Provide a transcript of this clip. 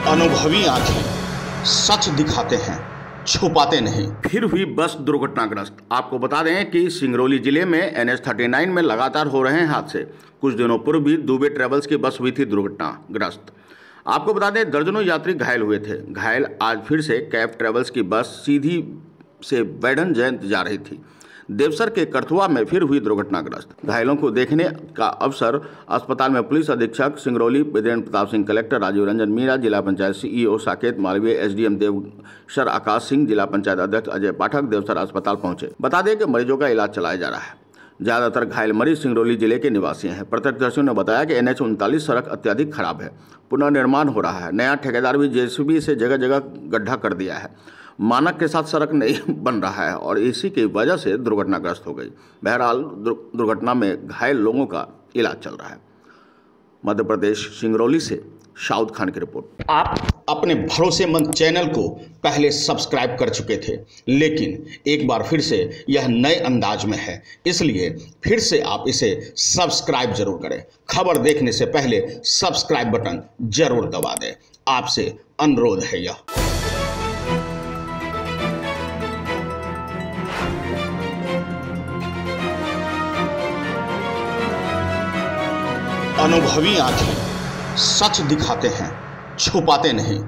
अनुभवी आँखें सच दिखाते हैं, छुपाते नहीं। फिर हुई बस दुर्घटनाग्रस्त। आपको बता दें कि सिंगरौली ज़िले में एन एच थर्टी नाइन में लगातार हो रहे हैं हादसे। कुछ दिनों पूर्व भी दुबे ट्रेवल्स की बस हुई थी दुर्घटनाग्रस्त। आपको बता दें, दर्जनों यात्री घायल हुए थे। घायल आज फिर से कैब ट्रेवल्स की बस सीधी से बैडन जयंत जा रही थी। देवसर के करथुआ में फिर हुई दुर्घटनाग्रस्त। घायलों को देखने का अवसर अस्पताल में पुलिस अधीक्षक सिंगरौली विदेन्द्र प्रताप सिंह, कलेक्टर राजीव रंजन मीणा, जिला पंचायत सीईओ साकेत मालवीय, एसडीएम देवसर आकाश सिंह, जिला पंचायत अध्यक्ष अजय पाठक देवसर अस्पताल पहुँचे। बता दें कि मरीजों का इलाज चलाया जा रहा है। ज़्यादातर घायल मरीज़ सिंगरौली ज़िले के निवासी हैं। प्रत्यक्षदर्शियों ने बताया कि एनएच उनतालीस सड़क अत्यधिक खराब है। पुनर्निर्माण हो रहा है। नया ठेकेदार भी जेसीबी से जगह जगह गड्ढा कर दिया है। मानक के साथ सड़क नहीं बन रहा है और इसी की वजह से दुर्घटनाग्रस्त हो गई। बहरहाल दुर्घटना में घायल लोगों का इलाज चल रहा है। मध्य प्रदेश सिंगरौली से शाउद खान की रिपोर्ट। आप अपने भरोसेमंद चैनल को पहले सब्सक्राइब कर चुके थे, लेकिन एक बार फिर से यह नए अंदाज में है, इसलिए फिर से आप इसे सब्सक्राइब ज़रूर करें। खबर देखने से पहले सब्सक्राइब बटन ज़रूर दबा दें। आपसे अनुरोध है यह। अनुभवी आँखें। सच दिखाते हैं छुपाते नहीं।